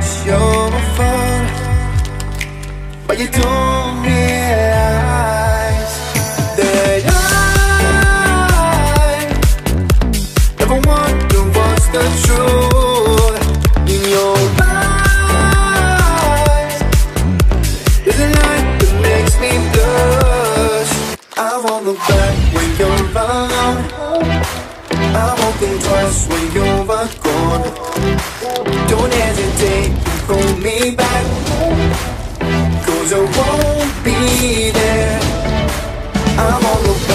me it's not your fault, but you don't nothing worse when you're gone. Don't hesitate, to hold me back. Cause I won't be there. I'm on the